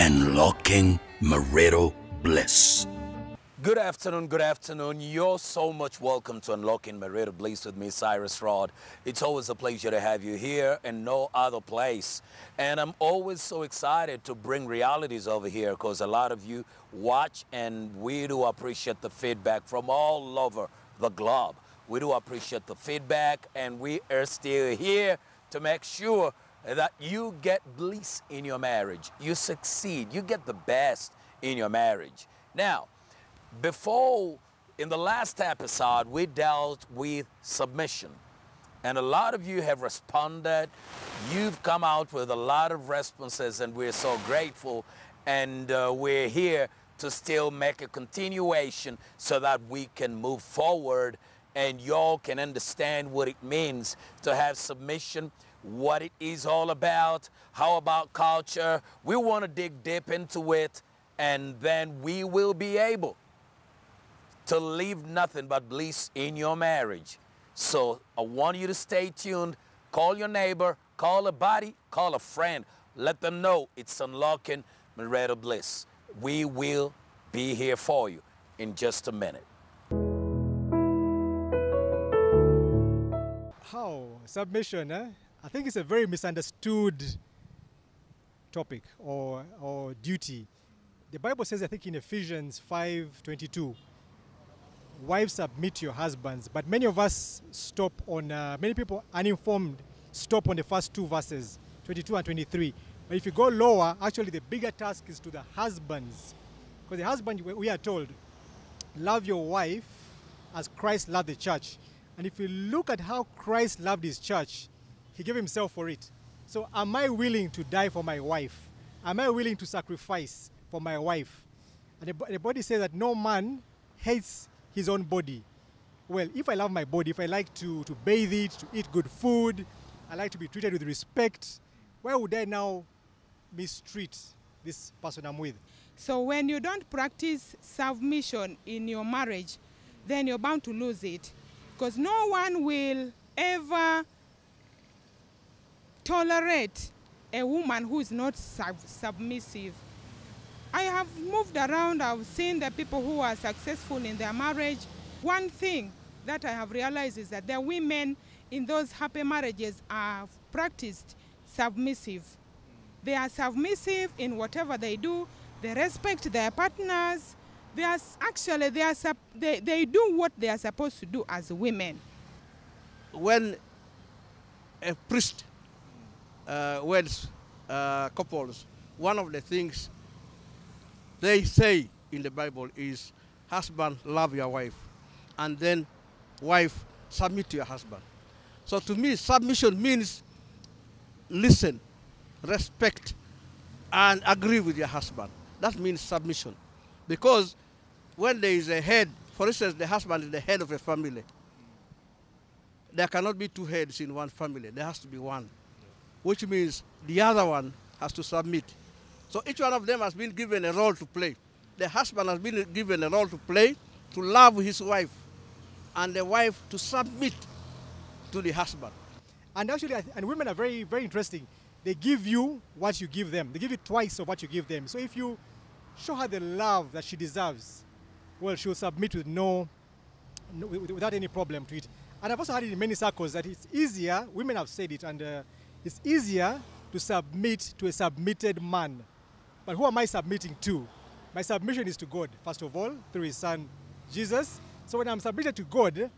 Unlocking marital bliss. Good afternoon, good afternoon. You're so much welcome to Unlocking Marital Bliss with me, Cyrus Rod. It's always a pleasure to have you here and no other place. And I'm always so excited to bring realities over here because a lot of you watch and we do appreciate the feedback from all over the globe. We do appreciate the feedback and we are still here to make sure that you get bliss in your marriage. You succeed. You get the best in your marriage. Now, before, in the last episode, we dealt with submission. And a lot of you have responded. You've come out with a lot of responses, and we're so grateful. And uh, we're here to still make a continuation so that we can move forward and y'all can understand what it means to have submission, what it is all about, how about culture. We want to dig deep into it, and then we will be able to leave nothing but bliss in your marriage. So I want you to stay tuned. Call your neighbor, call a buddy, call a friend. Let them know it's unlocking marital bliss. We will be here for you in just a minute. How? Submission, eh? I think it's a very misunderstood topic or, or duty. The Bible says, I think in Ephesians 5.22, wives submit to your husbands. But many of us stop on, uh, many people uninformed stop on the first two verses, 22 and 23. But if you go lower, actually the bigger task is to the husbands. Because the husband, we are told, love your wife as Christ loved the church. And if you look at how Christ loved his church, he gave himself for it. So am I willing to die for my wife? Am I willing to sacrifice for my wife? And the, body says that no man hates his own body. Well, if I love my body, if I like to, to bathe it, to eat good food, I like to be treated with respect, why would I now mistreat this person I'm with? So when you don't practice submission in your marriage, then you're bound to lose it. Because no one will ever tolerate a woman who is not sub- submissive. I have moved around, I've seen the people who are successful in their marriage. One thing that I have realized is that the women in those happy marriages are practiced submissive. They are submissive in whatever they do. They respect their partners. They are actually they are they, they do what they are supposed to do as women. when a priest uh, uh, couples, one of the things they say in the Bible is, husband, love your wife, and then wife, submit to your husband. So to me, submission means listen, respect, and agree with your husband. That means submission. Because when there is a head, for instance, the husband is the head of a family, there cannot be two heads in one family. There has to be one, which means the other one has to submit. So each one of them has been given a role to play. The husband has been given a role to play, to love his wife, and the wife to submit to the husband. And actually, and women are very, very interesting. They give you what you give them. They give you twice of what you give them. So if you show her the love that she deserves, well, she'll submit with no, no without any problem to it. And I've also heard it in many circles that it's easier. Women have said it, and uh, it's easier to submit to a submitted man. But who am I submitting to? My submission is to God, first of all, through His Son, Jesus. So when I'm submitted to God,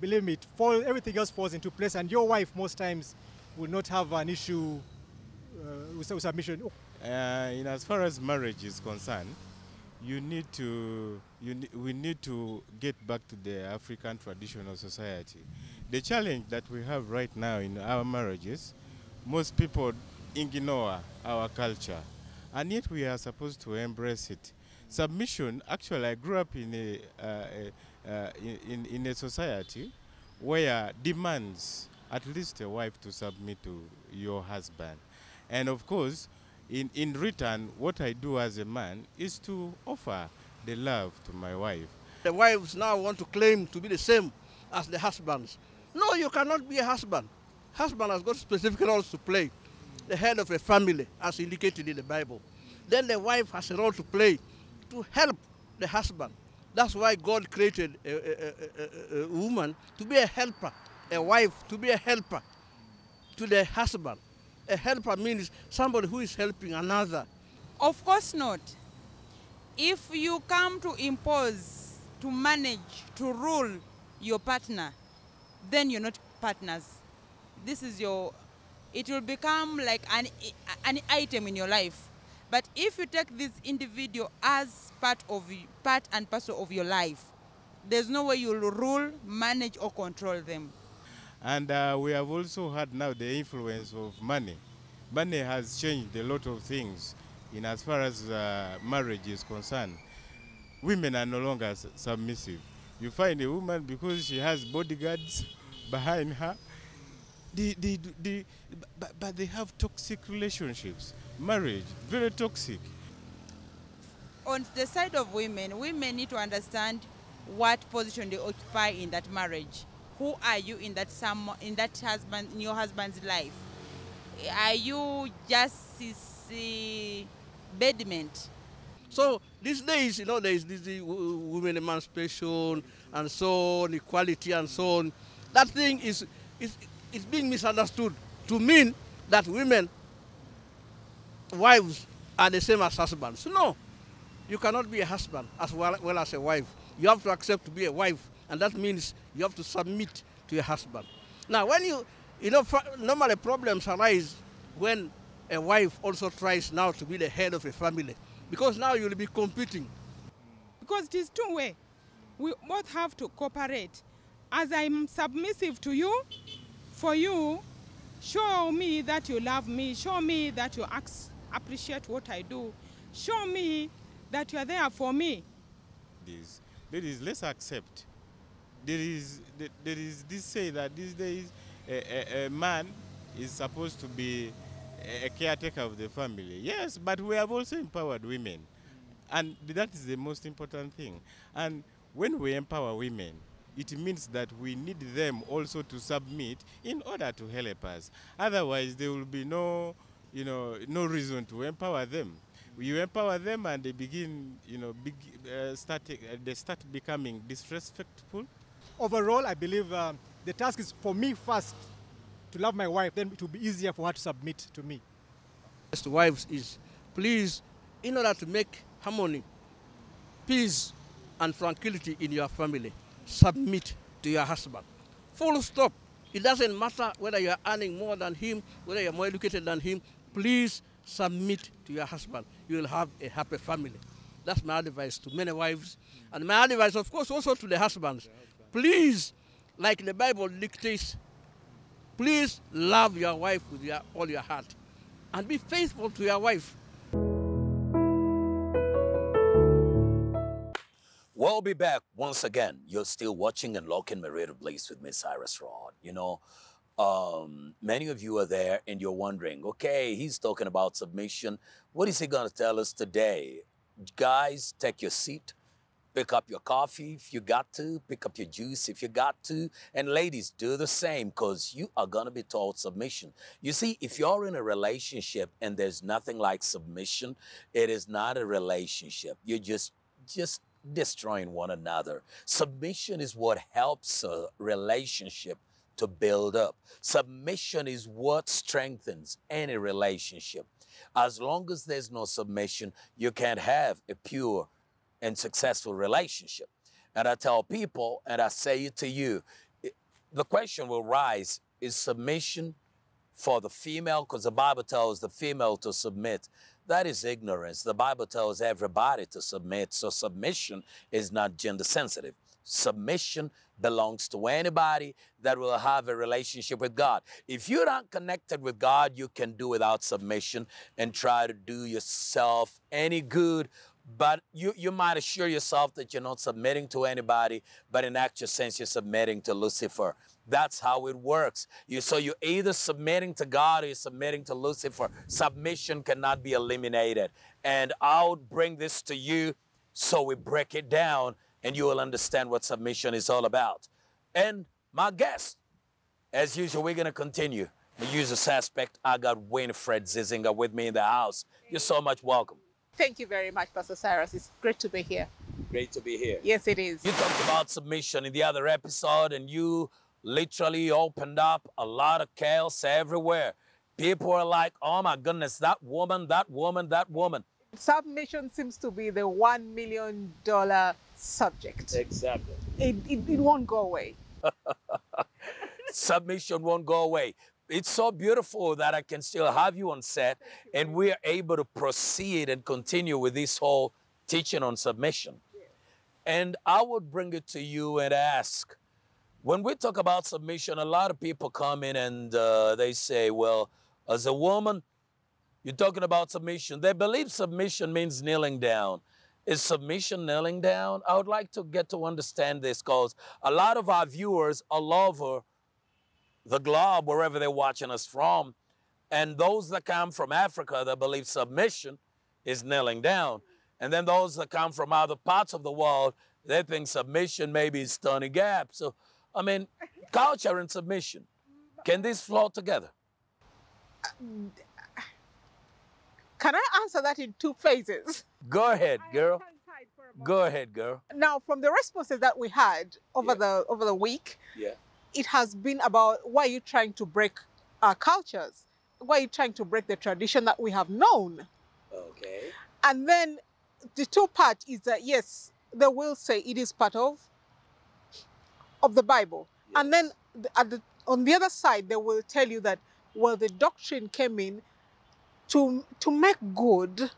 believe me, it fall, everything else falls into place. And your wife, most times, will not have an issue uh, with, with submission. Uh, in as far as marriage is concerned, you need to you we need to get back to the African traditional society. The challenge that we have right now in our marriages, most people ignore our culture, and yet we are supposed to embrace it. Submission. Actually, I grew up in a, uh, uh, in, in a society where demands at least a wife to submit to your husband. And of course, in, in return, what I do as a man is to offer the love to my wife. The wives now want to claim to be the same as the husbands. No, you cannot be a husband. Husband has got specific roles to play. The head of a family, as indicated in the Bible. then the wife has a role to play to help the husband. That's why God created a, a, a, a, woman to be a helper, a wife to be a helper to the husband. A helper means somebody who is helping another. Of course not. If you come to impose, to manage, to rule your partner, then you're not partners. This is your, it will become like an, an item in your life. But if you take this individual as part of part and parcel of your life, there's no way you'll rule, manage, or control them. And uh, we have also had now the influence of money. Money has changed a lot of things in as far as uh, marriage is concerned. Women are no longer submissive. You find a woman because she has bodyguards behind her, they, they, they, but, but they have toxic relationships. Marriage, very toxic. On the side of women, women need to understand what position they occupy in that marriage who are you in that some in that husband in your husband's life are you just his uh, bedmate so these days you know there is this uh, women emancipation and so on equality and so on that thing is is is being misunderstood to mean that women wives are the same as husbands no you cannot be a husband as well, well as a wife you have to accept to be a wife and that means you have to submit to your husband. Now, when you, you know, normally problems arise when a wife also tries now to be the head of a family, because now you'll be competing. Because it is two way. We both have to cooperate. As I'm submissive to you, for you, show me that you love me. Show me that you appreciate what I do. Show me that you are there for me. This, ladies, let's accept there is there is this say that these days a, a, a, man is supposed to be a caretaker of the family. Yes, but we have also empowered women, and that is the most important thing. And when we empower women, it means that we need them also to submit in order to help us. Otherwise, there will be no, you know, no reason to empower them. You empower them, and they begin, you know, big, uh, start, uh, they start becoming disrespectful overall, I believe um, the task is for me first to love my wife, then it will be easier for her to submit to me. To wives is please, in order to make harmony, peace, and tranquility in your family, submit to your husband. Full stop. It doesn't matter whether you're earning more than him, whether you're more educated than him. Please submit to your husband. You will have a happy family. That's my advice to many wives. And my advice, of course, also to the husbands. Please, like the Bible dictates, please love your wife with your, all your heart and be faithful to your wife. We'll be back once again. You're still watching and locking Marital Bliss with Miss Cyrus Rod. You know, um, many of you are there and you're wondering, okay, he's talking about submission. What is he going to tell us today? Guys, take your seat Pick up your coffee if you got to, pick up your juice if you got to. And ladies, do the same because you are going to be taught submission. You see, if you're in a relationship and there's nothing like submission, it is not a relationship. You're just, just destroying one another. Submission is what helps a relationship to build up. Submission is what strengthens any relationship. As long as there's no submission, you can't have a pure and successful relationship. And I tell people, and I say it to you, the question will rise is submission for the female? Because the Bible tells the female to submit. That is ignorance. The Bible tells everybody to submit. So submission is not gender sensitive. Submission belongs to anybody that will have a relationship with God. If you're not connected with God, you can do without submission and try to do yourself any good but you, you might assure yourself that you're not submitting to anybody, but in actual sense, you're submitting to Lucifer. That's how it works. You, so you're either submitting to God or you're submitting to Lucifer. Submission cannot be eliminated. And I'll bring this to you so we break it down and you will understand what submission is all about. And my guest, as usual, we're going to continue. The usual suspect, I got Winifred Zizinga with me in the house. You're so much welcome. Thank you very much, Pastor Cyrus. It's great to be here. Great to be here. Yes, it is. You talked about submission in the other episode, and you literally opened up a lot of chaos everywhere. People are like, oh my goodness, that woman, that woman, that woman. Submission seems to be the one million dollar subject. Exactly. It, it, it won't go away. Submission won't go away. It's so beautiful that I can still have you on set, and we are able to proceed and continue with this whole teaching on submission. And I would bring it to you and ask when we talk about submission, a lot of people come in and uh, they say, well, as a woman, you're talking about submission. They believe submission means kneeling down. Is submission kneeling down? I would like to get to understand this because a lot of our viewers all over the globe, wherever they're watching us from, and those that come from Africa that believe submission is kneeling down. And then those that come from other parts of the world, they think submission maybe is Tony Gap. So, I mean, culture and submission, can these flow together? Can I answer that in two phases? Go ahead, girl. Go ahead, girl. Now, from the responses that we had over Yeah. the over the week, Yeah. it has been about why are you trying to break our cultures? Why are you trying to break the tradition that we have known? Okay. And then the two part is that yes, they will say it is part of of the Bible. And then the, at the, on the other side, they will tell you that well, the doctrine came in to to make good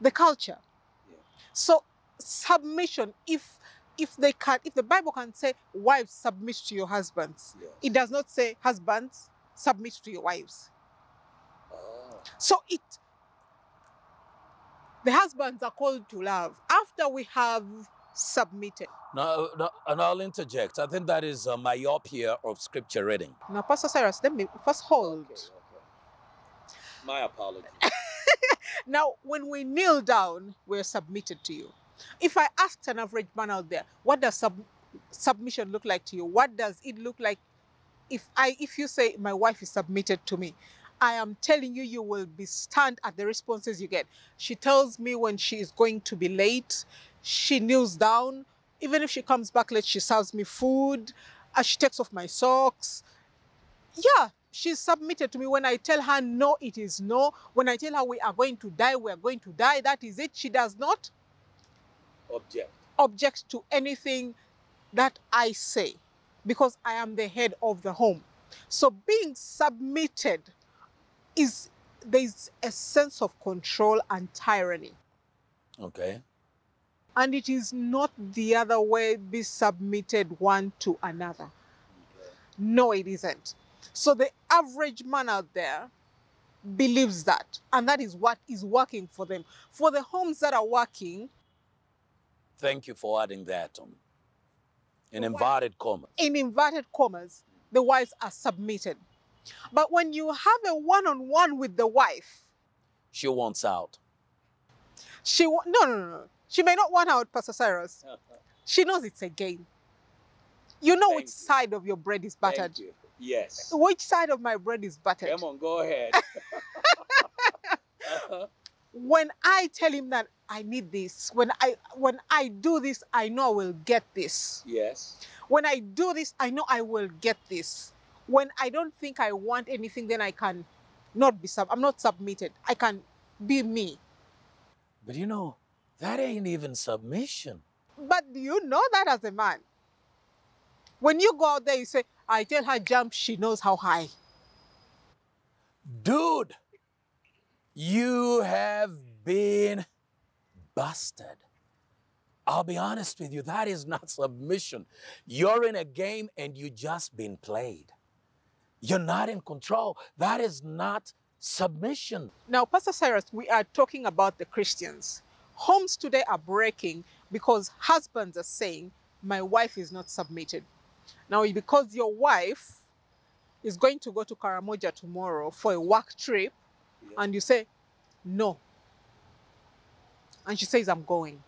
the culture. So submission, if if they can, if the Bible can say wives submit to your husbands, it does not say husbands submit to your wives. Ah. So it the husbands are called to love after we have submitted. No, no, and I'll interject. I think that is a myopia of scripture reading. Now, Pastor Cyrus, let me first hold. My apology. Now, when we kneel down, we're submitted to you. If I asked an average man out there, what does sub- submission look like to you? What does it look like if I if you say my wife is submitted to me? I am telling you, you will be stunned at the responses you get. She tells me when she is going to be late. She kneels down. Even if she comes back late, she serves me food. Uh, she takes off my socks. Yeah, she's submitted to me. When I tell her no, it is no. When I tell her we are going to die, we are going to die. That is it. She does not Object. object to anything that I say because I am the head of the home. So being submitted is there's a sense of control and tyranny. Okay. And it is not the other way, be submitted one to another. No, it isn't. So the average man out there believes that. And that is what is working for them. For the homes that are working, Thank you for adding that on. In inverted commas. in inverted commas, the wives are submitted. But when you have a one on one with the wife, She wants out. she no, no, no. She may not want out, Pastor Cyrus. She knows it's a game. You know which you. side of your bread is buttered. you. Yes. Which side of my bread is buttered? Come on, go ahead. When I tell him that I need this, when I when I do this, I know I will get this. yes. When I do this, I know I will get this. When I don't think I want anything, then I can not be sub. I'm not submitted. I can be me. But you know, that ain't even submission. But do you know that as a man? When you go out there, you say, I tell her jump, she knows how high. Dude, you have been busted. I'll be honest with you, that is not submission. You're in a game and you just been played. You're not in control. That is not submission. Now, Pastor Cyrus, we are talking about the Christians. Homes today are breaking because husbands are saying, My wife is not submitted. Now, because your wife is going to go to Karamoja tomorrow for a work trip, and you say, No. And she says, I'm going.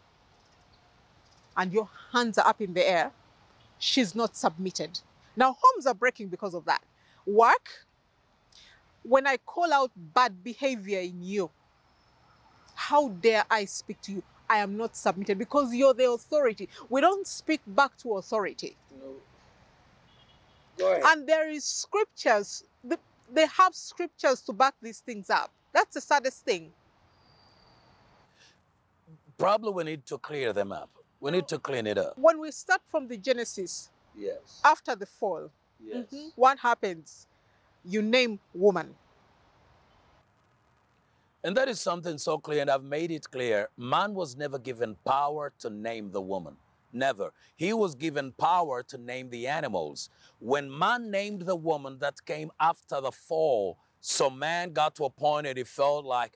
And your hands are up in the air, she's not submitted. Now, homes are breaking because of that. Work, when I call out bad behavior in you, how dare I speak to you? I am not submitted because you're the authority. We don't speak back to authority. Go ahead. And there is scriptures. th- They have scriptures to back these things up. That's the saddest thing. Probably we need to clear them up. We need to clean it up. When we start from the Genesis, Yes. after the fall, Yes. mhm, what happens? You name woman. And that is something so clear, and I've made it clear. Man was never given power to name the woman. Never. He was given power to name the animals. When man named the woman, that came after the fall. So man got to a point that he felt like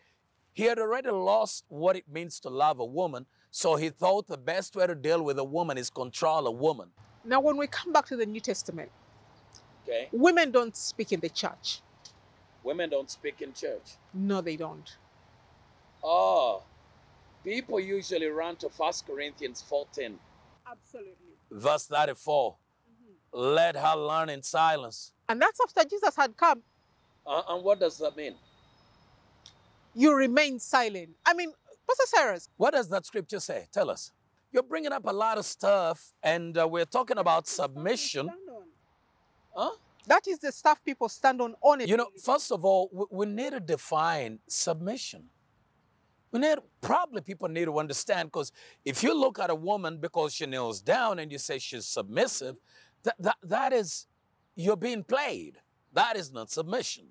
he had already lost what it means to love a woman. So he thought the best way to deal with a woman is control a woman. Now, when we come back to the New Testament, Okay. women don't speak in the church. Women don't speak in church. No, they don't. Oh, people usually run to 1 Corinthians 14. Absolutely. verse 34 let her learn in silence And that's after Jesus had come. Uh, and what does that mean You remain silent. I mean, Pastor Cyrus, what does that scripture say tell us you're bringing up a lot of stuff and uh, we're talking about submission huh that is the stuff people stand on honestly. you know first of all we, we need to define submission we need probably people need to understand because if you look at a woman because she kneels down and you say she's submissive that, that, that is you're being played that is not submission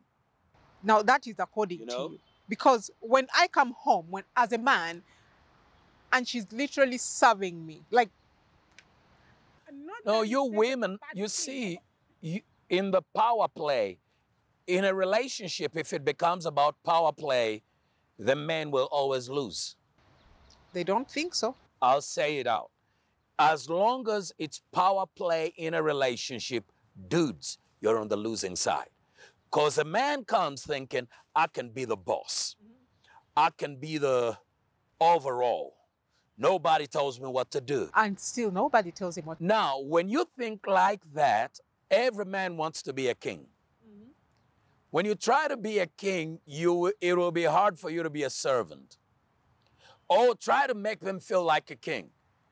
Now that is according You know? to you. Because when I come home, when as a man, and she's literally serving me, like No, you women, you see, you, in the power play, in a relationship, if it becomes about power play, the man will always lose. they don't think so. I'll say it out. As long as it's power play in a relationship, dudes, you're on the losing side. Because a man comes thinking, I can be the boss, I can be the overall. Nobody tells me what to do. And still nobody tells him what Now, when you think like that, every man wants to be a king. Mm-hmm. When you try to be a king, you it will be hard for you to be a servant. Or try to make them feel like a king.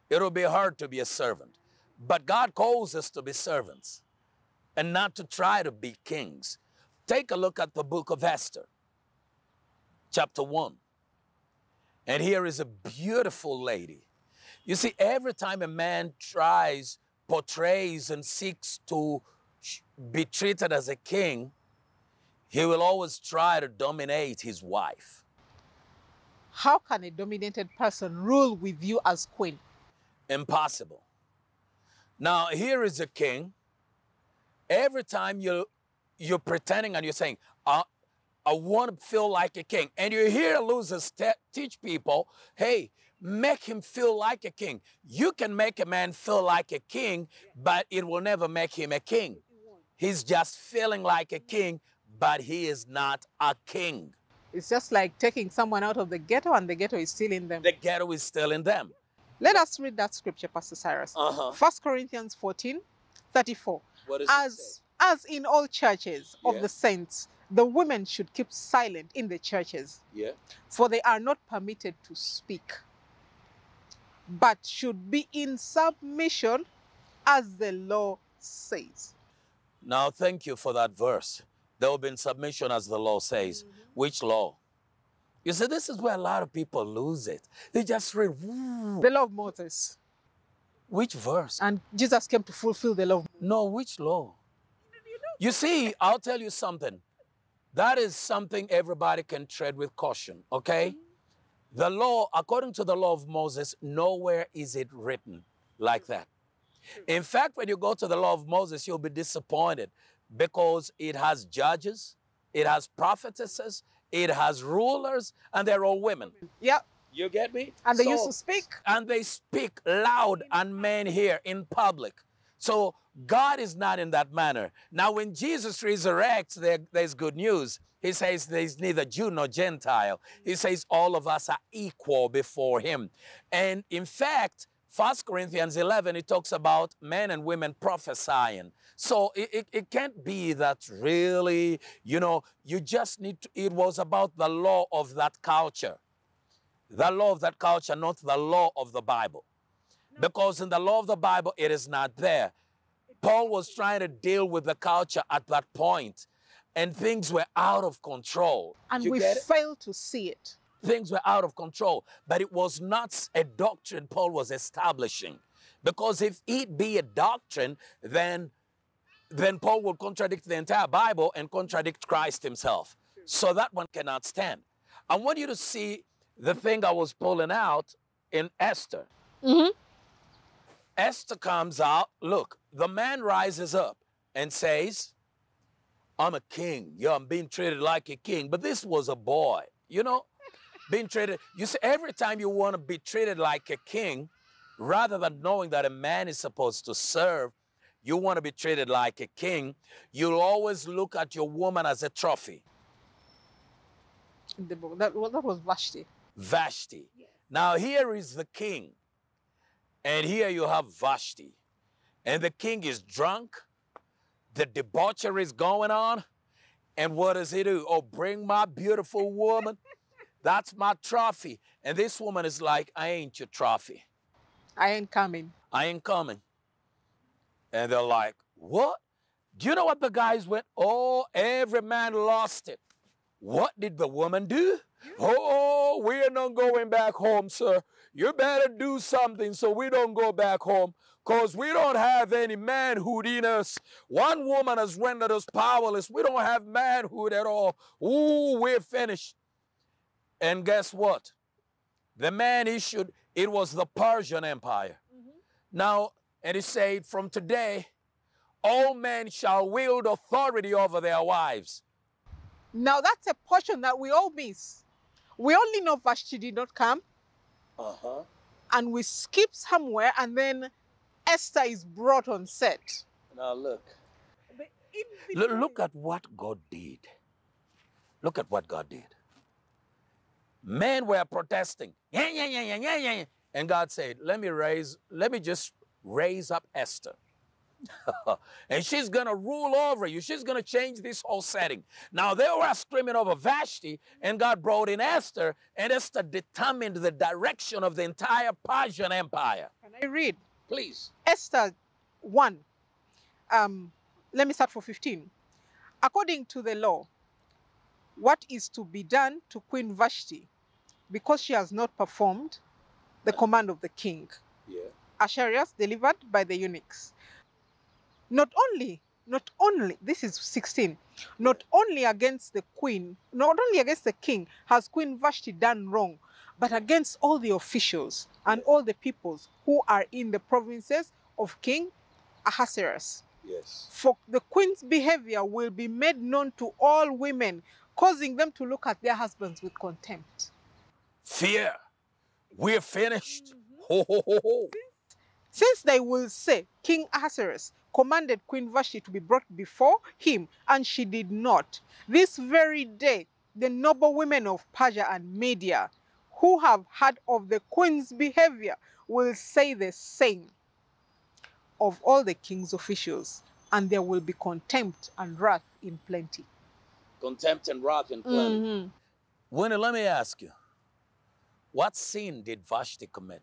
It'll be hard to be a servant. But God calls us to be servants and not to try to be kings. Take a look at the book of Esther, chapter 1. And here is a beautiful lady. You see, every time a man tries, portrays, and seeks to be treated as a king, he will always try to dominate his wife. how can a dominated person rule with you as queen? Impossible. Now, here is a king. Every time you, you're pretending and you're saying, I, I want to feel like a king, and you hear losers te- teach people, hey, make him feel like a king. You can make a man feel like a king, but it will never make him a king. He's just feeling like a king, but he is not a king. It's just like taking someone out of the ghetto and the ghetto is still in them. The ghetto is still in them. Let us read that scripture, Pastor Cyrus. Uh-huh. 1 Corinthians 14, 34. What does it say? As, as in all churches of Yeah. the saints, the women should keep silent in the churches, Yeah. for they are not permitted to speak, but should be in submission as the law says. Now, thank you for that verse. There will be in submission as the law says. Mm-hmm. Which law? You see, this is where a lot of people lose it. They just read, "Woo." The law of Moses. which verse? And Jesus came to fulfill the law. No, which law? You see, I'll tell you something. That is something everybody can tread with caution, okay? Mm-hmm. The law, according to the law of Moses, nowhere is it written like that. In fact, when you go to the law of Moses, you'll be disappointed because it has judges, it has prophetesses, it has rulers, and they're all women. Yeah. You get me? And they used to speak. and they speak loud and men hear in public. So God is not in that manner. Now, when Jesus resurrects, there, there's good news. He says there's neither Jew nor Gentile. He says all of us are equal before him. And in fact, 1 Corinthians 11, it talks about men and women prophesying. So it, it, it can't be that really, you know, you just need to, it was about the law of that culture. the law of that culture, not the law of the Bible. Because in the law of the Bible, it is not there. Paul was trying to deal with the culture at that point, and things were out of control. And You we get it? fail to see it. things were out of control. But it was not a doctrine Paul was establishing. Because if it be a doctrine, then, then Paul will contradict the entire Bible and contradict Christ himself. So that one cannot stand. I want you to see the thing I was pulling out in Esther. Mhm. Esther comes out. Look, the man rises up and says, I'm a king. Yeah, I'm being treated like a king. But this was a boy, you know, being treated. You see, every time you want to be treated like a king, rather than knowing that a man is supposed to serve, you want to be treated like a king, you'll always look at your woman as a trophy. In the book. That, well, that was Vashti. Vashti. Now here is the king, and here you have Vashti, and the king is drunk. The debauchery is going on, and what does he do? Oh, bring my beautiful woman. That's my trophy. And this woman is like, I ain't your trophy. I ain't coming. I ain't coming. And they're like, What? Do you know what the guys went? Oh, every man lost it. What did the woman do? Oh, we're not going back home, sir. You better do something so we don't go back home because we don't have any manhood in us. One woman has rendered us powerless. We don't have manhood at all. Ooh, we're finished. And guess what? The man issued, it was the Persian Empire. Now, and he said, from today, all men shall wield authority over their wives. Now that's a portion that we all miss. We only know Vashti did not come, Uh-huh. and we skip somewhere, and then Esther is brought on set. Now look. Look, look at what God did. Look at what God did. Men were protesting. Yeah, yeah, yeah, yeah, yeah, yeah. And God said, let me raise, let me just raise up Esther. and she's going to rule over you. She's going to change this whole setting. Now, they were screaming over Vashti, and God brought in Esther, and Esther determined the direction of the entire Persian Empire. Can I read? Please. Esther 1. Um, let me start for 15. According to the law, what is to be done to Queen Vashti because she has not performed the command of the king? Yeah. Ahasuerus delivered by the eunuchs. Not only, not only, this is 16, not only against the queen, not only against the king has Queen Vashti done wrong, but against all the officials and all the peoples who are in the provinces of King Ahasuerus. Yes. For the queen's behavior will be made known to all women, causing them to look at their husbands with contempt. Fear. We're finished. Mm-hmm. Ho, ho, ho, ho. Since they will say, King Ahasuerus commanded Queen Vashti to be brought before him, and she did not. This very day, the noble women of Persia and Media, who have heard of the queen's behavior, will say the same of all the king's officials, and there will be contempt and wrath in plenty. Contempt and wrath in plenty. Mhm. Winnie, let me ask you, what sin did Vashti commit?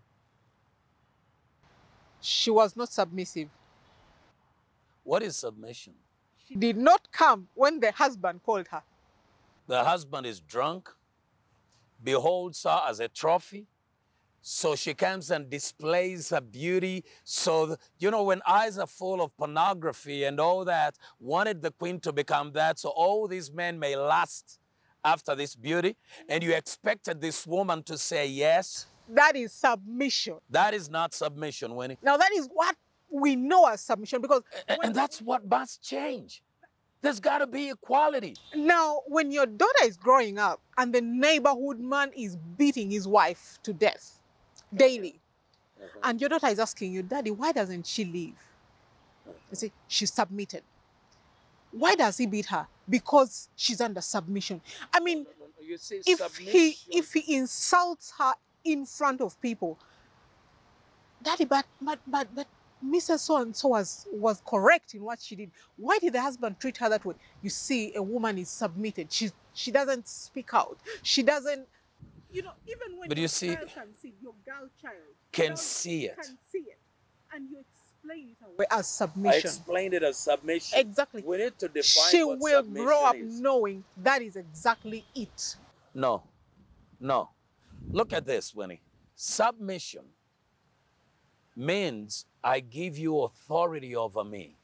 She was not submissive. What is submission? She did not come when the husband called her. The husband is drunk, beholds her as a trophy. So she comes and displays her beauty. So, you know, when eyes are full of pornography and all that, wanted the queen to become that. So all these men may lust after this beauty. And you expected this woman to say yes. That is submission. That is not submission, Winnie. Now, that is what we know as submission because A- And that's what must change. There's got to be equality. now, when your daughter is growing up and the neighborhood man is beating his wife to death daily, uh-huh. and your daughter is asking you, Daddy, why doesn't she leave? You uh-huh. see, She's submitted. Why does he beat her? Because she's under submission. I mean, You see, if he if he insults her in front of people, Daddy, but but but but Mrs. So and so was was correct in what she did. Why did the husband treat her that way? You see, a woman is submitted. She she doesn't speak out. She doesn't. You know, even when But your you see- child can see, your girl child Can girl see it. can see it, and you explain it away as I submission. explained it as submission. Exactly. We need to define She what will grow up is. knowing that is exactly it. No, no. Look at this, Winnie. Submission means I give you authority over me.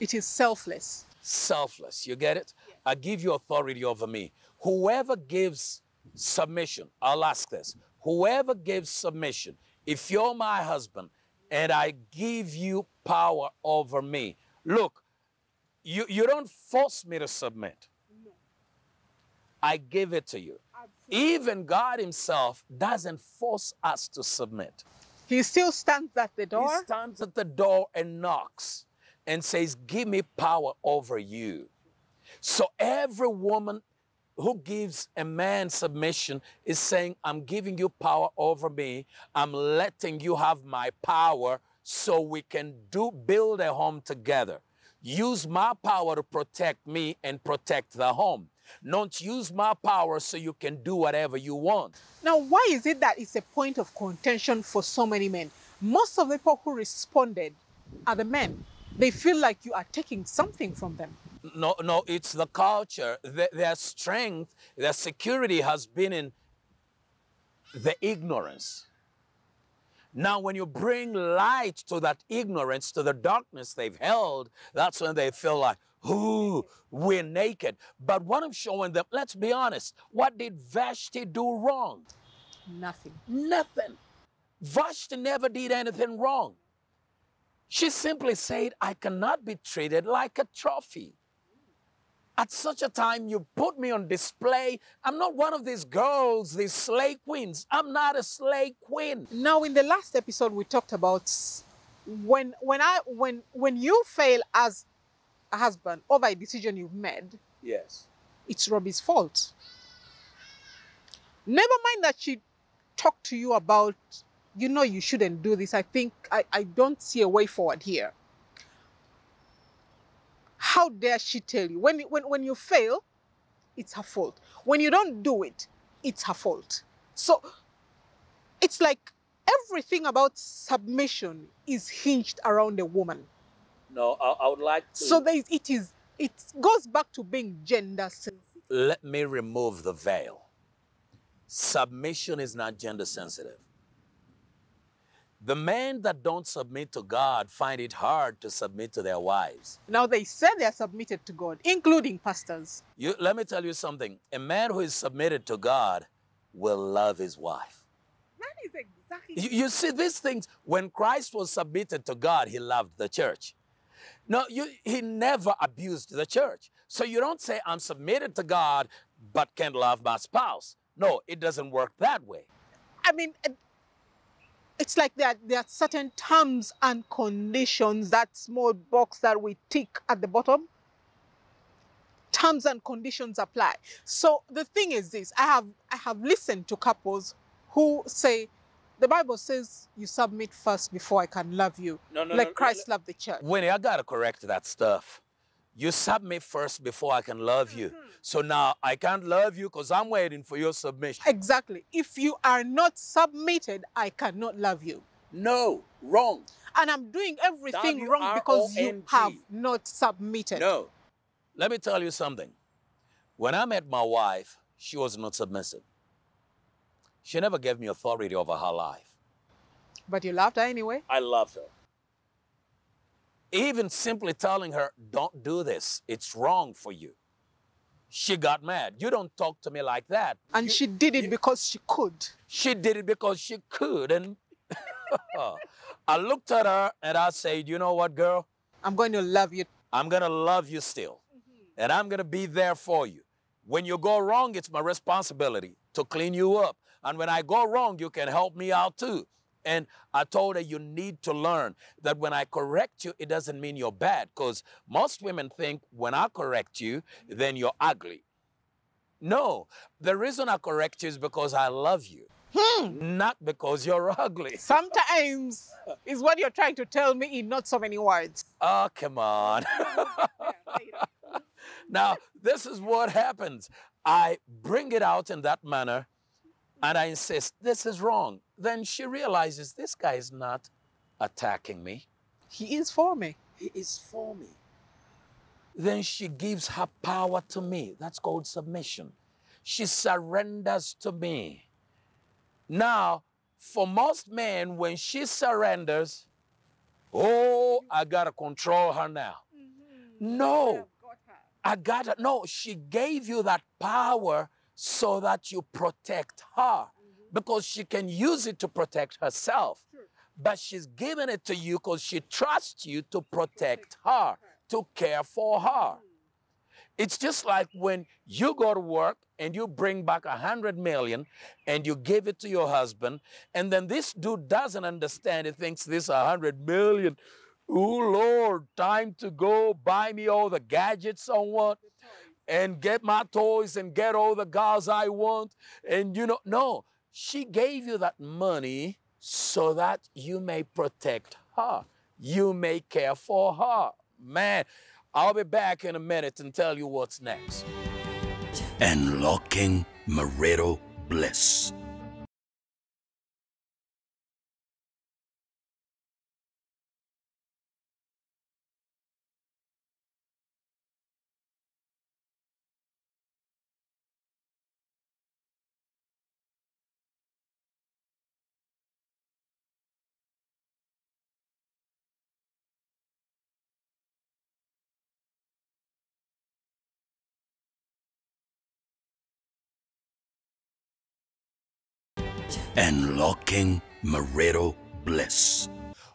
It is selfless. Selfless. You get it? I give you authority over me. Whoever gives submission, I'll ask this. Whoever gives submission, if you're my husband and I give you power over me, look, you, you don't force me to submit. No. I give it to you. Even God Himself doesn't force us to submit. He still stands at the door? He stands at the door and knocks and says, Give me power over you. So every woman who gives a man submission is saying, I'm giving you power over me. I'm letting you have my power so we can do build a home together. Use my power to protect me and protect the home. Don't use my power so you can do whatever you want. Now, why is it that it's a point of contention for so many men? Most of the people who responded are the men. They feel like you are taking something from them. No, no, it's the culture. Th- their strength, their security has been in the ignorance. Now, when you bring light to that ignorance, to the darkness they've held, that's when they feel like, ooh, we're naked. But what I'm showing them, let's be honest, what did Vashti do wrong? Nothing. Nothing. Vashti never did anything wrong. She simply said, I cannot be treated like a trophy. At such a time, you put me on display. I'm not one of these girls, these slay queens. I'm not a slay queen. Now, in the last episode, we talked about when when I when when you fail as a husband over a decision you've made, Yes. it's Robbie's fault. Never mind that she talked to you about, you know, you shouldn't do this. I think I, I don't see a way forward here. How dare she tell you? When, when, when you fail, it's her fault. When you don't do it, it's her fault. So it's like everything about submission is hinged around a woman. No, I, I would like to. So there is, it is it goes back to being gender sensitive. let me remove the veil. Submission is not gender sensitive. The men that don't submit to God find it hard to submit to their wives. Now they say they are submitted to God, including pastors. You, let me tell you something. A man who is submitted to God will love his wife. That is exactly You, you see, these things, when Christ was submitted to God, he loved the church. No, you, he never abused the church. So you don't say, I'm submitted to God, but can't love my spouse. No, it doesn't work that way. I mean, it's like there, there are certain terms and conditions, that small box that we tick at the bottom. Terms and conditions apply. So the thing is this I have I have listened to couples who say the Bible says you submit first before I can love you. No, no, like no, Christ loved the church. Winnie, I gotta correct that stuff. You submit first before I can love you. Mm-hmm. So now I can't love you because I'm waiting for your submission. Exactly. If you are not submitted, I cannot love you. No, wrong. And I'm doing everything wrong W-R-O-N-G. because you have not submitted. No. Let me tell you something. When I met my wife, she was not submissive. She never gave me authority over her life. But you loved her anyway. I loved her. Even simply telling her, don't do this, it's wrong for you. She got mad. You don't talk to me like that. And You- she did it because she could. She did it because she could. And I looked at her and I said, you know what, girl? I'm going to love you. I'm going to love you still. Mm-hmm. And I'm going to be there for you. When you go wrong, it's my responsibility to clean you up. And when I go wrong, you can help me out too. And I told her, you need to learn that when I correct you, it doesn't mean you're bad. Because most women think when I correct you, then you're ugly. No, the reason I correct you is because I love you, hmm. not because you're ugly. Sometimes is what you're trying to tell me in not so many words. Oh, come on. now, this is what happens. I bring it out in that manner, and I insist, this is wrong, then she realizes this guy is not attacking me. He is for me. He is for me. Then she gives her power to me. That's called submission. She surrenders to me. Now, for most men, when she surrenders, oh, I gotta control her now. Mm-hmm. No, I got it. No, she gave you that power so that you protect her because she can use it to protect herself. But she's giving it to you because she trusts you to protect her, to care for her. It's just like when you go to work and you bring back a hundred million and you give it to your husband, and then this dude doesn't understand. He thinks this a hundred million. Oh Lord, time to go buy me all the gadgets I want and get my toys and get all the girls I want. And you know, no, she gave you that money so that you may protect her. You may care for her. Man, I'll be back in a minute and tell you what's next. Unlocking Marital Bliss. Unlocking Marital Bliss.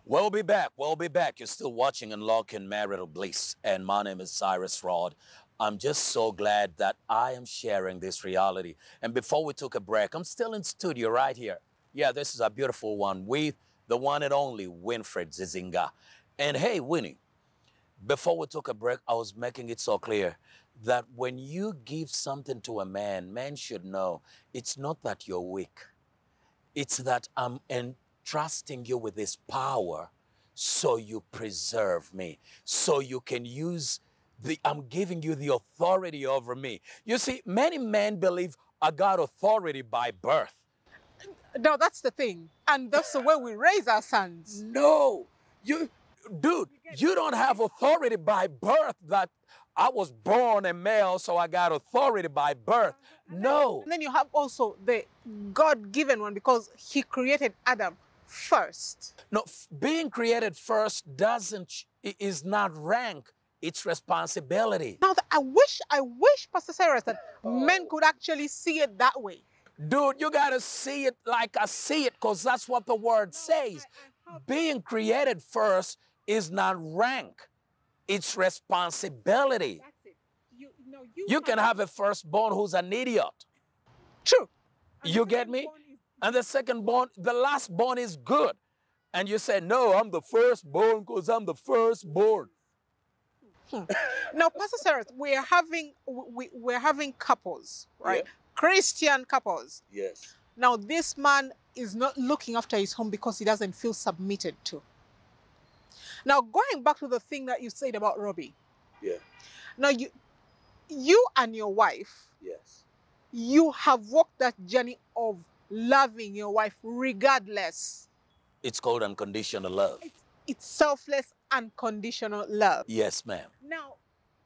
We'll be back. We'll be back. You're still watching Unlocking Marital Bliss, and my name is Cyrus Rod. I'm just so glad that I am sharing this reality. And before we took a break, I'm still in studio right here. Yeah, this is a beautiful one with the one and only Winfred Zizinga. And hey, Winnie, before we took a break, I was making it so clear that when you give something to a man, man should know it's not that you're weak. It's that I'm entrusting you with this power so you preserve me, so you can use the, I'm giving you the authority over me. You see, many men believe I got authority by birth. No, that's the thing. And that's the way we raise our sons. No, you, dude, you don't have authority by birth that I was born a male, so I got authority by birth. No. And then you have also the God given one because he created Adam first. No, f- being created first doesn't, is not rank, it's responsibility. Now, I wish, I wish, Pastor Cyrus, that men could actually see it that way. Dude, you gotta see it like I see it, because that's what the word says. Being created first is not rank, it's responsibility. That's it. You, no, You can have a firstborn who's an idiot. True. You get me? And the second born, the last born is good. And you say, no, I'm the firstborn because I'm the firstborn. Hmm. Now, Pastor Cyrus, we're having we, we're having couples, right? Yeah. Christian couples. Yes. Now, this man is not looking after his home because he doesn't feel submitted to. Now, going back to the thing that you said about Robbie. Yeah. Now, you you and your wife, Yes. you have walked that journey of loving your wife regardless. It's called unconditional love. It's selfless, unconditional love. Yes, ma'am. Now,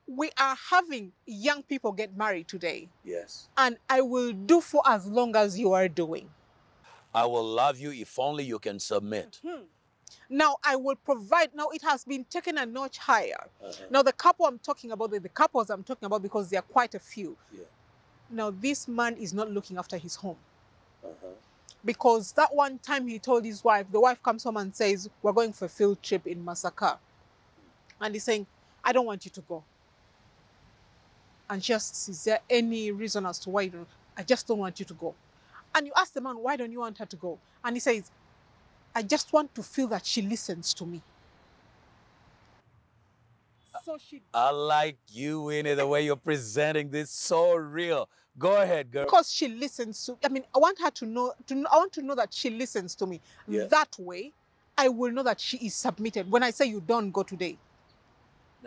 we are having young people get married today, Yes. and I will do for as long as you are doing. I will love you if only you can submit. Mm-hmm. Now, I will provide. Now, it has been taken a notch higher. Uh-huh. Now, the couple I'm talking about, the, the couples I'm talking about, because there are quite a few. Yeah. Now, this man is not looking after his home. Uh-huh. Because that one time he told his wife, the wife comes home and says, We're going for a field trip in Masaka. And he's saying, I don't want you to go. And she asks, Is there any reason as to why you don't? I just don't want you to go. And you ask the man, Why don't you want her to go? And he says, I just want to feel that she listens to me. So she I like you, Winnie, the way you're presenting this so real. Go ahead, girl. because she listens to i mean i want her to know to i want to know that she listens to me Yeah. that way i will know that she is submitted when i say you don't go today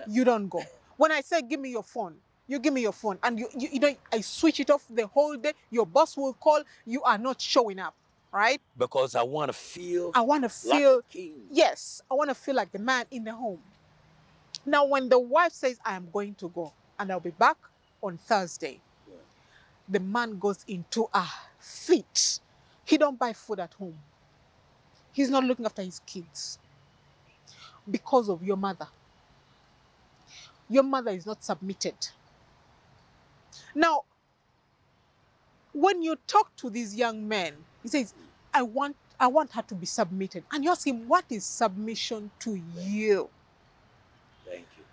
you don't go when i say give me your phone you give me your phone and you, you, you know I switch it off the whole day. Your boss will call, you are not showing up, right? Because I want to feel I want to feel king. yes, I want to feel like the man in the home. Now, when the wife says, I am going to go and I'll be back on Thursday, Yeah. the man goes into a fit. He don't buy food at home. He's not looking after his kids because of your mother. Your mother is not submitted. Now, when you talk to these young men, he says, I want I want her to be submitted. And you ask him, what is submission to you? Thank you.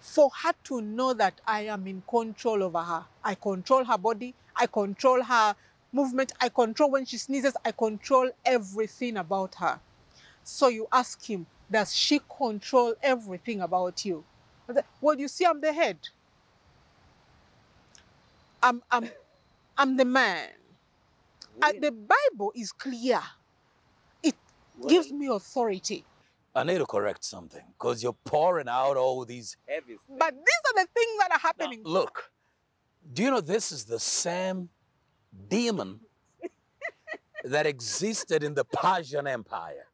For her to know that I am in control over her. I control her body, I control her movement, I control when she sneezes, I control everything about her. So you ask him, does she control everything about you? Well, you see, I'm the head. I'm I'm I'm the man. Uh, and the Bible is clear. It gives me authority. I need to correct something because you're pouring out all these heavy But these are the things that are Now, happening. look, do you know this is the same demon that existed in the Persian Empire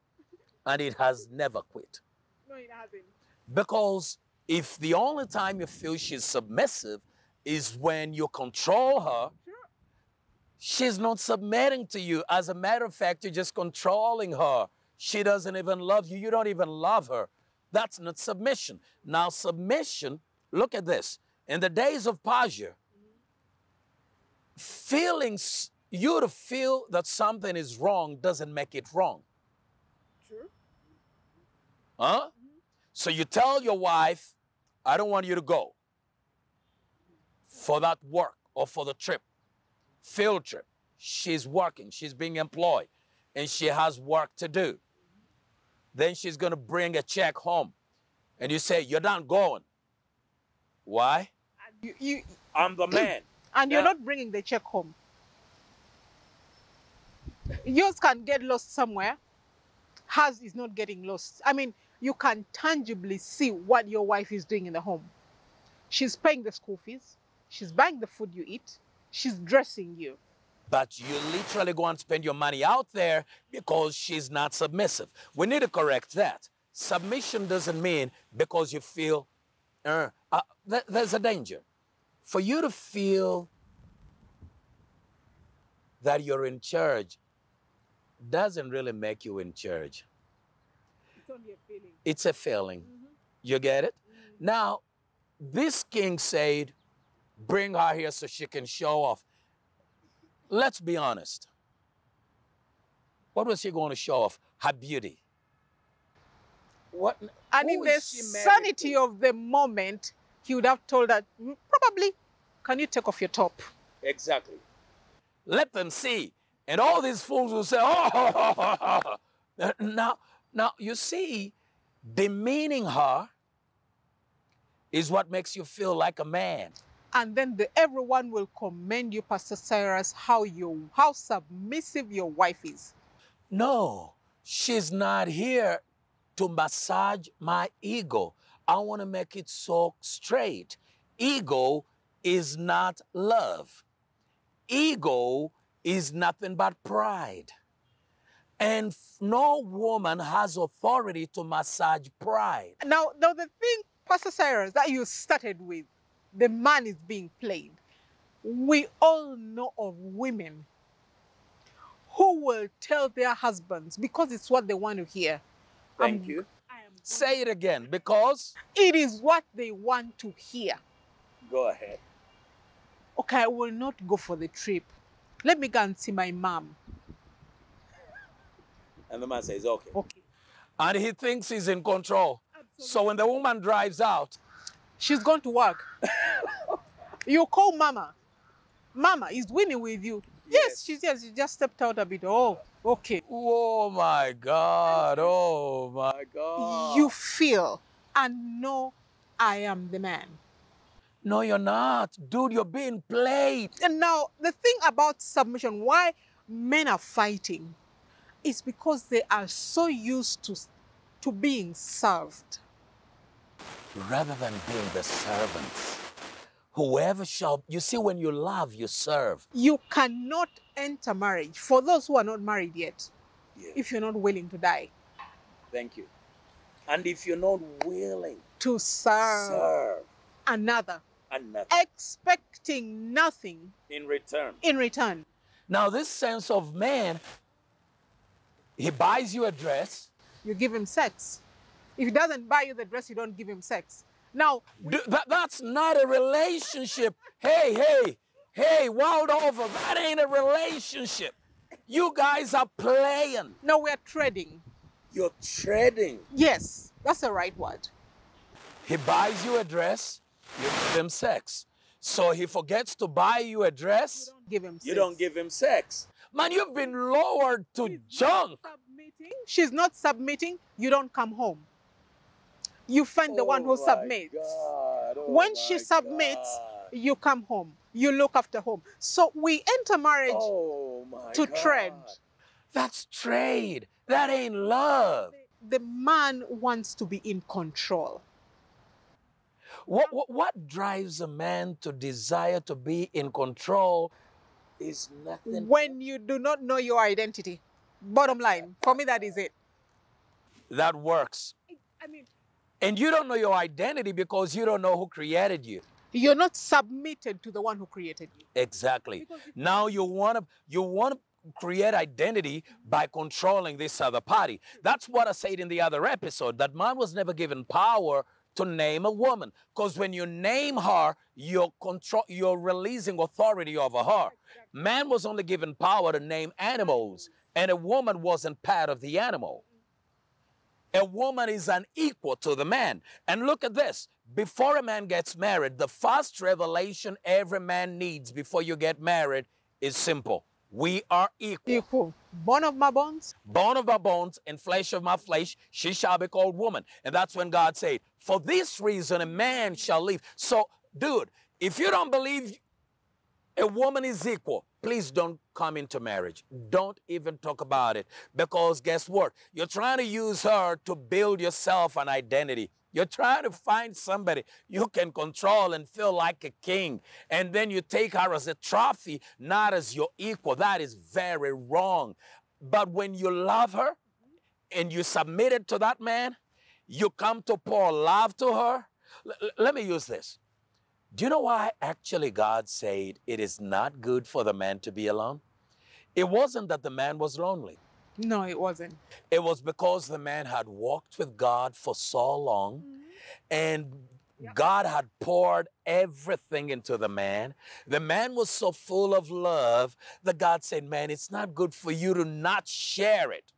and it has never quit? No, it hasn't. Because if the only time you feel she's submissive is when you control her, she's not submitting to you. As a matter of fact, you're just controlling her. She doesn't even love you. You don't even love her. That's not submission. Now, submission, look at this. In the days of Persia, feelings, you to feel that something is wrong doesn't make it wrong. True. Huh? So you tell your wife, I don't want you to go for that work or for the trip, field trip. She's working, she's being employed, and she has work to do. Then she's going to bring a check home. And you say, You're not going. Why? You, you, I'm the man. and you're Yeah. not bringing the check home. Yours can get lost somewhere. Hers is not getting lost. I mean, you can tangibly see what your wife is doing in the home. She's paying the school fees. She's buying the food you eat. She's dressing you. But you literally go and spend your money out there because she's not submissive. We need to correct that. Submission doesn't mean because you feel, uh, uh, th- there's a danger. For you to feel that you're in charge doesn't really make you in charge. It's only a feeling. It's a feeling. You get it? Now, this king said, bring her here so she can show off. Let's be honest. What was she going to show off? Her beauty. What? And who in the is she married sanity to? of the moment, he would have told her, "Mm, probably, can you take off your top? Exactly. Let them see. And all these fools will say, oh, now, now, you see, demeaning her is what makes you feel like a man. And then the, everyone will commend you, Pastor Cyrus, how you how submissive your wife is. No, she's not here to massage my ego. I want to make it so straight. Ego is not love. Ego is nothing but pride. And no woman has authority to massage pride. Now, now the thing, Pastor Cyrus, that you started with, the man is being played. We all know of women who will tell their husbands because it's what they want to hear. Thank I'm- you. Say it again because. It is what they want to hear. Go ahead. Okay, I will not go for the trip. Let me go and see my mom. And the man says, okay. Okay. And he thinks he's in control. So when the woman drives out, She's gone to work. you call mama. Mama is winning with you. Yes, she's yes, she just stepped out a bit. Oh, okay. oh my God, oh my God. You feel and know I am the man. No, you're not. Dude, you're being played. And now the thing about submission, why men are fighting, is because they are so used to to being served. Rather than being the servants, Whoever shall, you see, when you love, you serve. You cannot enter marriage for those who are not married yet Yeah. if you're not willing to die, Thank you. And if you're not willing, to serve serve another, another expecting nothing in return. in return. Now, this sense of man, he buys you a dress. You give him sex. If he doesn't buy you the dress, you don't give him sex. Now, D- that, that's not a relationship. Hey, hey, hey, Waldorf, that ain't a relationship. You guys are playing. No, we're trading. You're trading. Yes, that's the right word. He buys you a dress, you give him sex. So he forgets to buy you a dress, Give him you sex. don't give him sex. Man, you've been lowered to junk. submitting. She's not submitting. You don't come home. You find the one who oh, submits. Oh, when she submits, you come home. You look after home. So we enter marriage Oh my to trade. That's trade. That ain't love. The man wants to be in control. What, what, what drives a man to desire to be in control is nothing. When you do not know your identity, bottom line, for me, that is it. that works. I mean, And you don't know your identity because you don't know who created you. you're not submitted to the one who created you. Exactly. Now you want to you want to create identity by controlling this other party. That's what I said in the other episode that man was never given power to name a woman because when you name her, you're control you're releasing authority over her. Man was only given power to name animals and a woman wasn't part of the animal. A woman is an equal to the man. And look at this. Before a man gets married, the first revelation every man needs before you get married is simple. We are equal. Equal. Bone of my bones. Bone of my bones and flesh of my flesh, she shall be called woman. And that's when God said, For this reason a man shall leave. So, dude, if you don't believe a woman is equal, please don't come into marriage. Don't even talk about it. Because guess what? You're trying to use her to build yourself an identity. You're trying to find somebody you can control and feel like a king. And then you take her as a trophy, not as your equal. That is very wrong. But when you love her and you submit it to that man, you come to pour love to her. L- let me use this. Do you know why actually God said it is not good for the man to be alone? It wasn't that the man was lonely. No, it wasn't. It was because the man had walked with God for so long mm-hmm. and God had poured everything into the man. The man was so full of love that God said, Man, it's not good for you to not share it,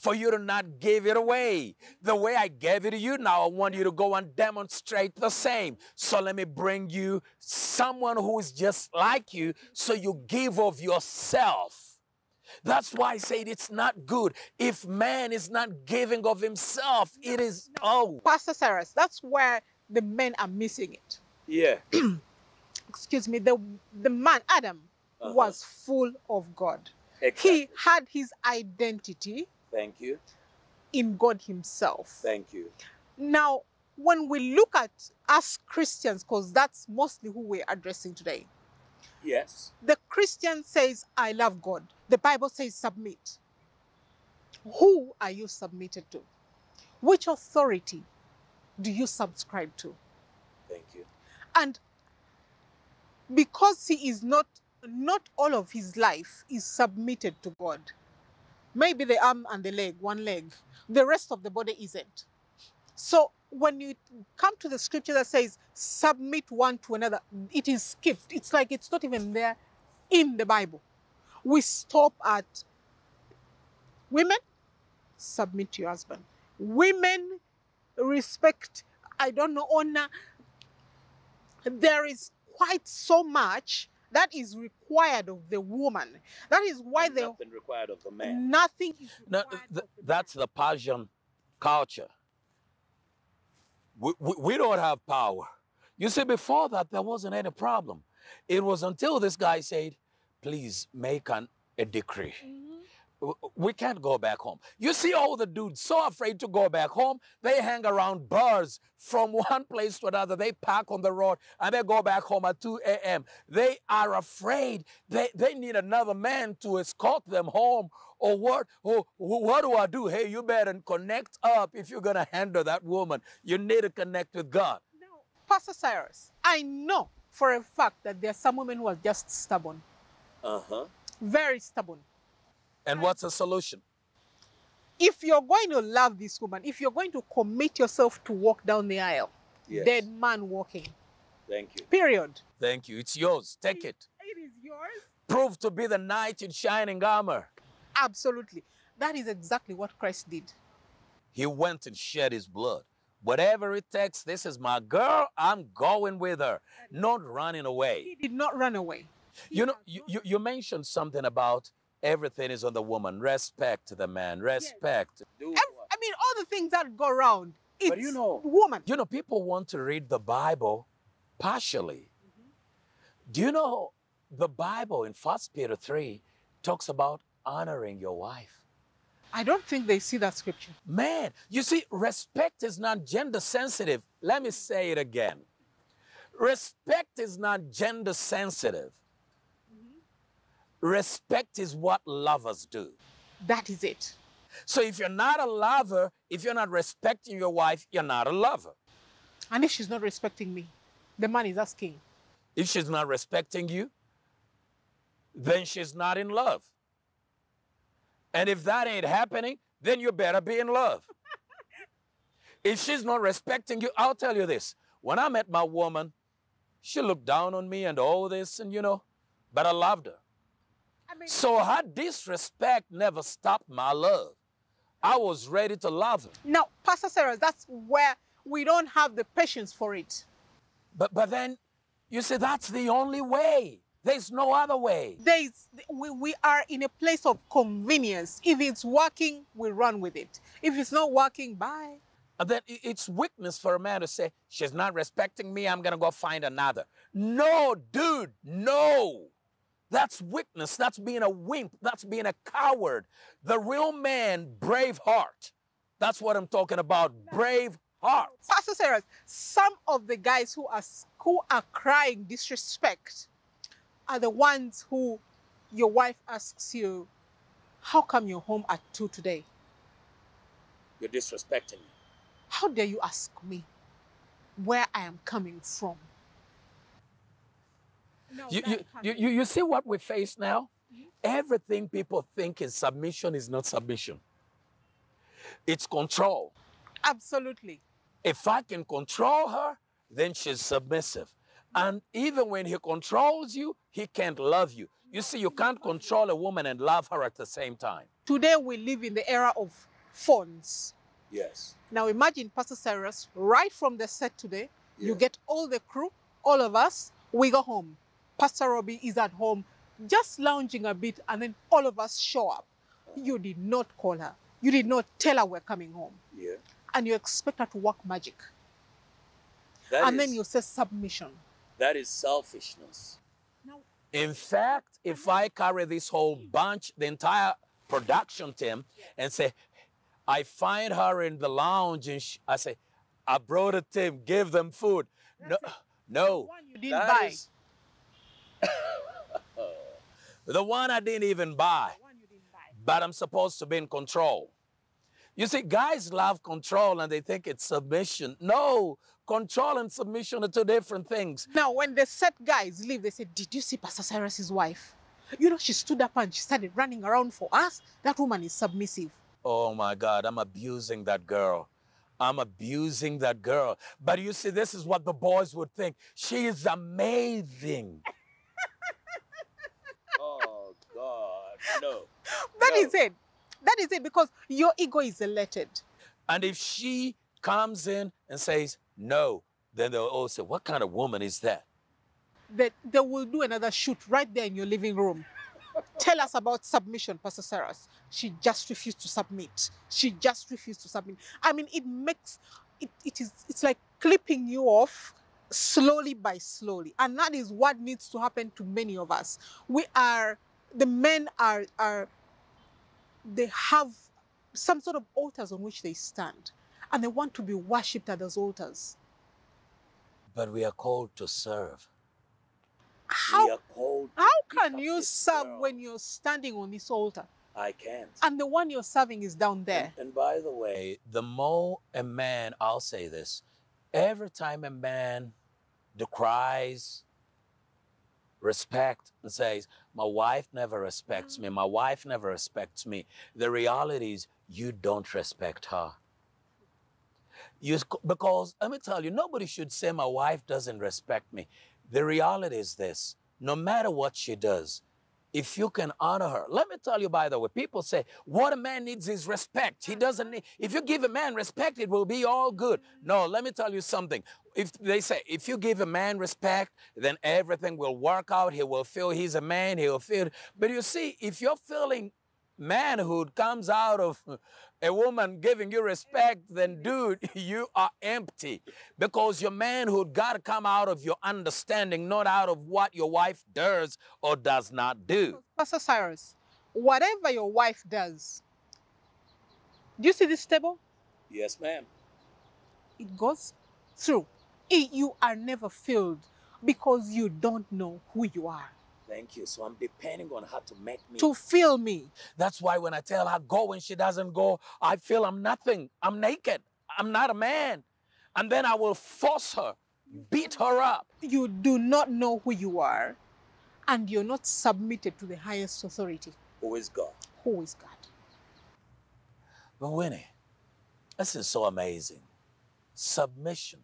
for you to not give it away. The way I gave it to you, now I want you to go and demonstrate the same. So let me bring you someone who is just like you, so you give of yourself. That's why I said it's not good. If man is not giving of himself, it is, oh, Pastor Cyrus, that's where the men are missing it. yeah. Excuse me. The, the man, Adam, Uh-huh. was full of God. He had his identity Thank you. in God Himself. Thank you. Now, when we look at us Christians, because that's mostly who we're addressing today, Yes. the Christian says, I love God. The Bible says, submit. Who are you submitted to? Which authority do you subscribe to? Thank you. And because he is not, not all of his life is submitted to God. Maybe the arm and the leg, one leg, the rest of the body isn't. So when you come to the scripture that says submit one to another, it is skipped. It's like it's not even there in the Bible. We stop at women, submit to your husband. Women, respect, I don't know, honor. There is quite so much that is required of the woman. That is why And the nothing required of the man. nothing is No, th- of the that's the Persian culture. We, we, we don't have power. You see, before that, there wasn't any problem. It was until this guy said, please make an, a decree. w- we can't go back home. You see all the dudes so afraid to go back home, they hang around bars from one place to another. They park on the road and they go back home at 2 a.m. They are afraid. They, they need another man to escort them home. Or what? Or what do I do? Hey, you better connect up if you're gonna handle that woman. You need to connect with God. No. Pastor Cyrus, I know for a fact that there are some women who are just stubborn, Uh huh. very stubborn. And what's the solution? If you're going to love this woman, if you're going to commit yourself to walk down the aisle, Yes. dead man walking, Thank you. period. Thank you. It's yours. Take it. It is yours. Prove to be the knight in shining armor. Absolutely. That is exactly what Christ did. He went and shed his blood. Whatever it takes, this is my girl. I'm going with her, not running away. He did not run away. You know, you, you, you mentioned something about everything is on the woman. Respect the man. Respect. Ev- I mean, all the things that go around. It's But you know- woman. You know, people want to read the Bible partially. Mm-hmm. Do you know the Bible in First Peter 3 talks about honoring your wife? I don't think they see that scripture. Man, you see, respect is not gender sensitive. Let me mm. say it again. Respect is not gender sensitive. Respect is what lovers do. That is it. So if you're not a lover, if you're not respecting your wife, you're not a lover. And if she's not respecting me, the man is asking. If she's not respecting you, then she's not in love. And if that ain't happening, then you better be in love. if she's not respecting you, I'll tell you this. When I met my woman, she looked down on me and all this, and you know, but I loved her. I mean, So her disrespect never stopped my love. I was ready to love her. now, Pastor Cyrus, that's where we don't have the patience for it. But, but then you see, that's the only way. There's no other way. There's, we, we are in a place of convenience. If it's working, we run with it. If it's not working, bye. And then it's weakness for a man to say, she's not respecting me, I'm gonna go find another. No, dude, no. That's weakness. That's being a wimp. That's being a coward. The real man, brave heart. That's what I'm talking about. Brave heart. Pastor Cyrus, some of the guys who are who are crying disrespect are the ones who your wife asks you, "How come you're home at two today? You're disrespecting me. How dare you ask me where I am coming from?" No, You, you, you, you, you see what we face now? Mm-hmm. Everything people think is submission is not submission. It's control. Absolutely. If I can control her, then she's submissive. Mm-hmm. And even when he controls you, he can't love you. You see, you can't control a woman and love her at the same time. Today we live in the era of phones. Yes. Now imagine Pastor Cyrus, right from the set today, you get all the crew, all of us, we go home. Pastor Robbie is at home, just lounging a bit, and then all of us show up. You did not call her. You did not tell her we're coming home. Yeah. And you expect her to work magic. That and then you say submission. that is selfishness. Now, In fact, if I carry this whole bunch, the entire production team, and say, I find her in the lounge, and sh- I say, I brought a team, give them food. No, no. one you didn't that buy. is- the one I didn't even buy, didn't buy. but I'm supposed to be in control. You see, guys love control and they think it's submission. No, control and submission are two different things. Now, when the set guys leave, they say, Did you see Pastor Cyrus's wife? You know, she stood up and she started running around for us. That woman is submissive. Oh my God, I'm abusing that girl. I'm abusing that girl. But you see, this is what the boys would think. She is amazing. oh God, no. That No. is it. That is it because your ego is elated. And if she comes in and says no, then they'll all say, What kind of woman is that? That they will do another shoot right there in your living room. Tell us about submission, Pastor Cyrus. She just refused to submit. She just refused to submit. I mean, it makes it, it is it's like clipping you off slowly by slowly. And that is what needs to happen to many of us. We are the men are are they have some sort of altars on which they stand and they want to be worshipped at those altars. But we are called to serve. How, are called how can you serve girl. when you're standing on this altar I can't. and the one you're serving is down there? And, and by the way, the more a man, I'll say this, every time a man decries respect and says, My wife never respects me, my wife never respects me, the reality is you don't respect her. You, because let me tell you, nobody should say my wife doesn't respect me. The reality is this no matter what she does, if you can honor her, let me tell you, by the way, people say what a man needs is respect. He doesn't need, if you give a man respect, it will be all good. No, let me tell you something. If they say, if you give a man respect, then everything will work out. He will feel he's a man, he will feel. But you see, if you're feeling manhood comes out of a woman giving you respect, then dude, you are empty. Because your manhood got to come out of your understanding, not out of what your wife does or does not do. Pastor Cyrus, whatever your wife does, do you see this table? Yes, ma'am. It goes through. It- you are never filled because you don't know who you are. Thank you. So I'm depending on her to make me. To fill me, That's why when I tell her go when she doesn't go, I feel I'm nothing. I'm naked. I'm not a man. And then I will force her, beat her up. you do not know who you are and you're not submitted to the highest authority, Who is God? who is God. But Winnie, this is so amazing. Submission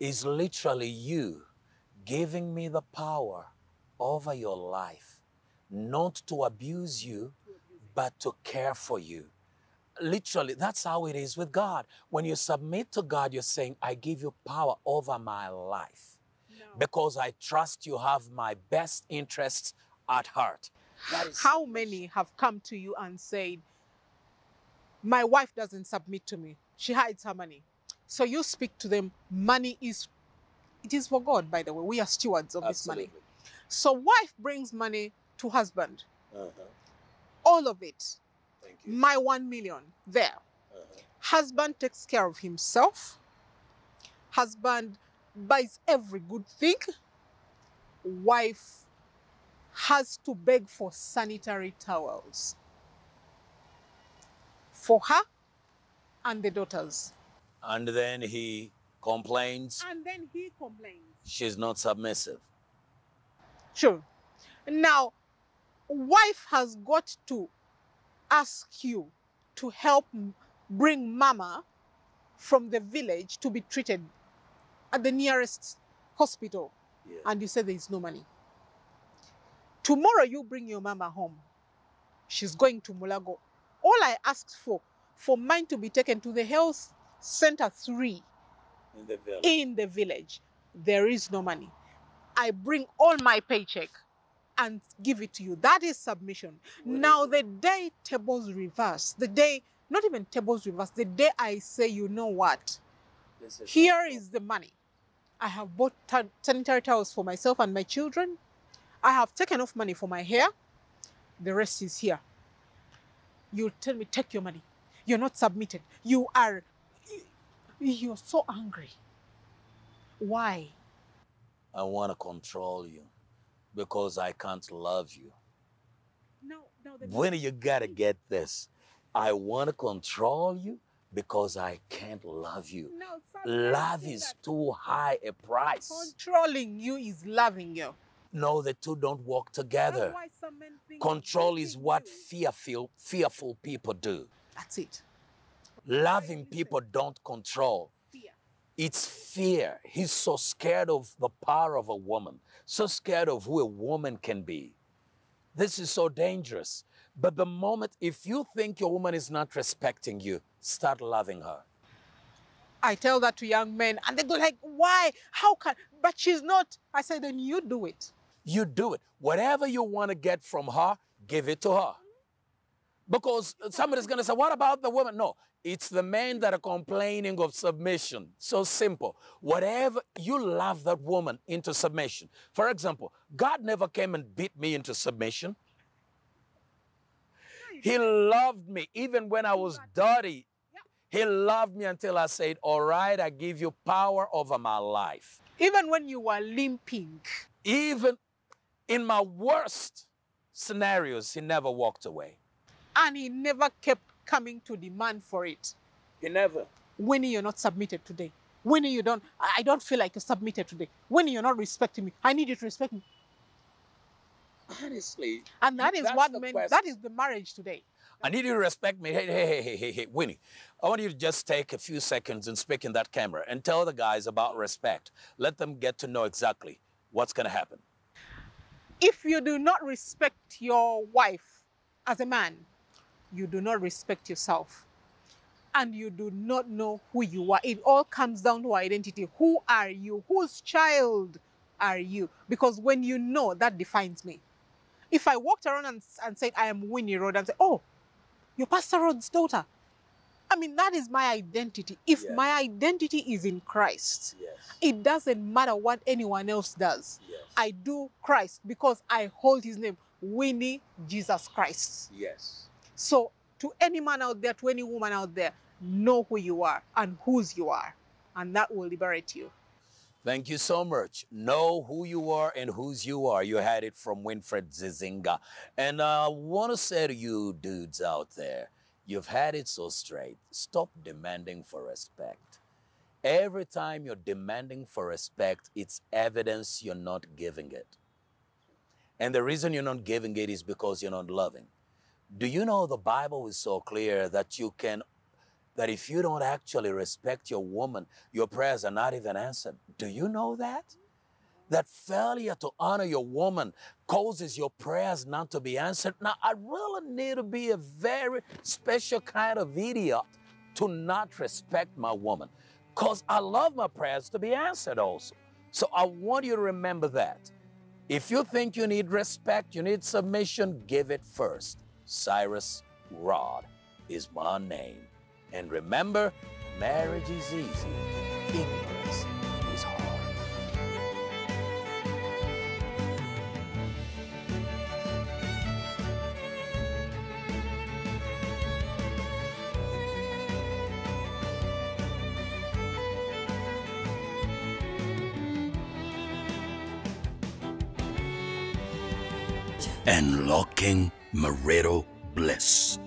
is literally you giving me the power over your life, not to abuse you, but to care for you. Literally, that's how it is with God. When you submit to God, you're saying, I give you power over my life because I trust you have my best interests at heart. How many have come to you and said, My wife doesn't submit to me, she hides her money. So you speak to them, money is it is for God, by the way. We are stewards of this money. Absolutely. So wife brings money to husband, Uh-huh. all of it. Thank you. My one million there. Uh-huh. Husband takes care of himself. Husband buys every good thing. Wife has to beg for sanitary towels for her and the daughters. And then he complains And then he complains. she's not submissive. Sure. Now, wife has got to ask you to help bring mama from the village to be treated at the nearest hospital. Yes. And you say there is no money. Tomorrow you bring your mama home. She's going to Mulago. All I asked for, for mine to be taken to the health center three in the village. in the village. There is no money. I bring all my paycheck and give it to you. That is submission. Now, the day tables reverse, the day, not even tables reverse, the day I say, you know what, is here is the money. I have bought ta- sanitary towels for myself and my children. I have taken off money for my hair. The rest is here. You tell me, take your money. You're not submitted. You are, you're so angry. Why? I want to control you because I can't love you. No, no. When you got to get this. I want to control you because I can't love you. no, Love is too high a price. controlling you is loving you. No, the two don't walk together. That's why some men think Control is what you- fearful, fearful people do. That's it. Loving people don't control. It's fear. He's so scared of the power of a woman, so scared of who a woman can be. This is so dangerous. But the moment, if you think your woman is not respecting you, start loving her. I tell that to young men, and they go like, "Why? How can?" But she's not. I say, then you do it. You do it. Whatever you want to get from her, give it to her. Because somebody's going to say, What about the woman? No, it's the men that are complaining of submission. So simple. Whatever you love that woman into submission. For example, God never came and beat me into submission. He loved me even when I was dirty. He loved me until I said, All right, I give you power over my life. Even when you were limping. Even in my worst scenarios, he never walked away. And he never kept coming to demand for it. He never. Winnie, you're not submitted today. Winnie, you don't, I don't feel like you're submitted today. Winnie, you're not respecting me. I need you to respect me. Honestly. And that is what men, that is the marriage today. I need you to respect me. Hey, hey, hey, hey, hey, hey, Winnie. I want you to just take a few seconds and speak in that camera and tell the guys about respect. Let them get to know exactly what's going to happen. If you do not respect your wife as a man, you do not respect yourself. And you do not know who you are. It all comes down to identity. Who are you? Whose child are you? Because when you know, that defines me. If I walked around and, and said, I am Winnie Road, and say, Oh, you're Pastor Rod's daughter. I mean, that is my identity. If Yes. my identity is in Christ, Yes. it doesn't matter what anyone else does. Yes. I do Christ because I hold his name, Winnie Jesus Christ. Yes. So, to any man out there, to any woman out there, know who you are and whose you are, and that will liberate you. Thank you so much. Know who you are and whose you are. You had it from Winfred Zizinga. And I want to say to you dudes out there, you've had it so straight. Stop demanding for respect. Every time you're demanding for respect, it's evidence you're not giving it. And the reason you're not giving it is because you're not loving. Do you know the Bible is so clear that you can that if you don't actually respect your woman, your prayers are not even answered. Do you know that? That failure to honor your woman causes your prayers not to be answered. Now, I really need to be a very special kind of idiot to not respect my woman because I love my prayers to be answered also. So I want you to remember that. If you think you need respect, you need submission, give it first. Cyrus Rod is my name. And remember, marriage is easy, ignorance is hard. Unlocking marital bliss.